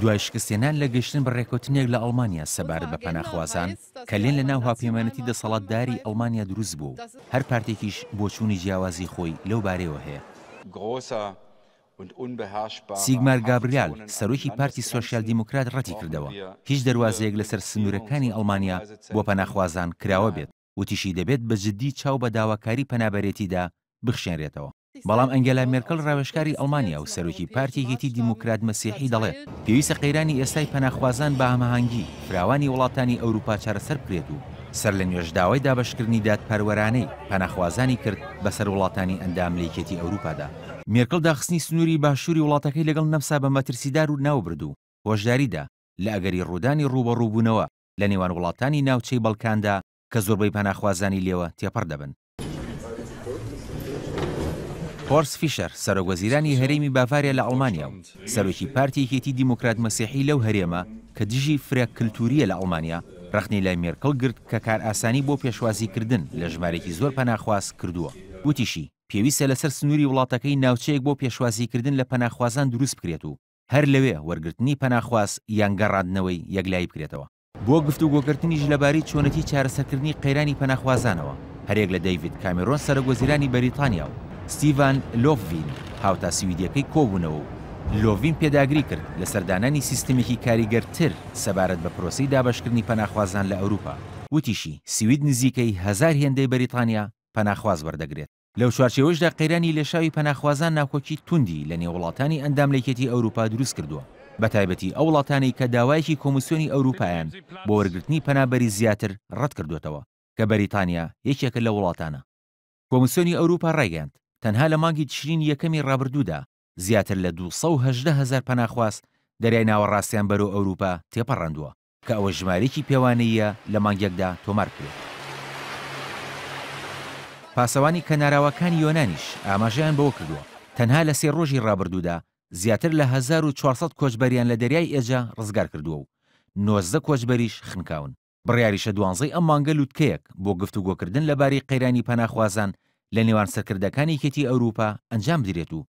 دوای شکستهێنان لە گەیشتن بە ڕێککەوتنێک لە ئەڵمانیا سەبارەت بە پەناخوازان، کەلێن لە ناو هاوپەیمانێتی دەسەڵاتداری ئەڵمانیا دروست بووە و هەر پارتێکیش بۆچوونی جیاوازی خۆی لەو بارەیەوە هەیە. سیگمار گابریال، سەرۆکی پارتی سۆسیال دیموکرات ڕەتیکردەوە هیچ دەروازەیەک لەسەر سنوورەکانی ئەڵمانیا بۆ پەناخوازان کراوە بێت. وتیشی دەبێت بە جددی چاو بە داواکاری پەنابەرێتیدا بخشێنرێتەوە. بەڵام ئەنگێلا مێرکڵ راوێژکاری ئەڵمانیا و سەرۆکی پارتی یەکێتی دیموکرات مەسیحی دەڵێت، پێویستە قەیرانی ئێستای پەناخوازان بە هەمەهەنگی فراوانی وڵاتانی ئەوروپا چارەسەر بکرێت و سەرلەنوێش داوای دابەشکردنی دادپەروەرانەی پەناخوازانی کرد بەسەر وڵاتانی ئەندام لە یەکێتی ئەوروپادا. مێرکڵ داخستنی سنوری باشوری وڵاتەکەی لەگەڵ نەمسا بە مەترسیدار ناوبرد و هۆشداریدا لە ئەگەری روودانی رووبەڕووبوونەوە لە نێوان وڵاتانی ناوچەی بەڵکاندا کە زۆربەی پەناخوازانی لێوە تێپەڕ دەبن. هۆرس فیشەر، سەرۆک وەزیرانی هەرێمی باڤاریا لە ئەڵمانیا و سەرۆکی پارتی یەکێتی دیموکرات مەسیحی لەو هەرێمە کە دژی فرە کلتوورییە لە ئەڵمانیا، رەخنەی لای مێرکڵ گرت کە کارئاسانی بۆ پێشوازیکردن لە ژمارەیەکی زۆر پەناخواز کردووە. وتیشی، پێویستە لەسەر سنووری وڵاتەکەی ناوچەیەک بۆ پێشوازیکردن لە پەناخوازان دروست بکرێت و هەر لەوێ وەرگرتنی پەناخواز یان گەڕاندنەوەی یەکلایی بکرێتەوە. بۆ گفتوگۆکردنیش لەبارەی چۆنێتی چارەسەرکردنی قەیرانی پەناخوازانەوە، هەریەک لە دەیڤید کامێرۆن سەرەکوەزیرانی بەریتانیا و ستیڤان لۆڤین هاوتا سویدییەکەی کۆبوونەوە و لۆڤین پێداگری کرد لەسەر دانانی سیستمێکی کاریگەرتر سەبارەت بە پرۆسەی دابەشکردنی پەناخوازان لە ئەوروپا. وتیشی، سوید نزیکەی هەزار هێندەی بەریتانیا پەناخواز وەردەگرێت. لەو چوارچێوەیشدا قەیرانی لێشاوی پەناخوازان ناکۆکی توندی لە نێو وڵاتانی ئەندام لە یەکێتی ئەوروپا دروست کردووە، بە تایبەتی ئەو وڵاتانەی کە داوایەکی کۆمیسیۆنی ئەوروپایان بۆ وەرگرتنی پەنابەری زیاتر ڕەت کردووەتەوە، کە بەریتانیا یەکێکە لەو وڵاتانە. کۆمیسیۆنی ئەوروپا ڕایگەیاند، تەنها لە مانگی تشرینی یەکەمی ڕابردوودا زیاتر لە دوو سەد و هەژدە هەزار پەناخواز دەریای ناوەڕاستیان بەرەو ئەوروپا تێپەڕاندووە. کە ئەوە ژمارەیەکی پێوانەییە لە مانگێکدا تۆمار بکرێت. پاسەوانی کەناراوەکانی یۆنانیش ئاماژەیان بەوە کردووە، تەنها لە سێ رۆژی رابردوودا زیاتر لە هەزار و چوار سەد کۆچبەریان لە دەریای ئێجە رزگار کردووە و نۆزدە کۆچبەریش خنکاون. بڕیاریشە دوانزەی ئەم مانگە لوتکەیەک بۆ گفتوگۆکردن لەبارەی قەیرانی پەناخوازان لە نێوان سەرکردەکانی یەکێتی ئەوروپا ئەنجام بدرێت و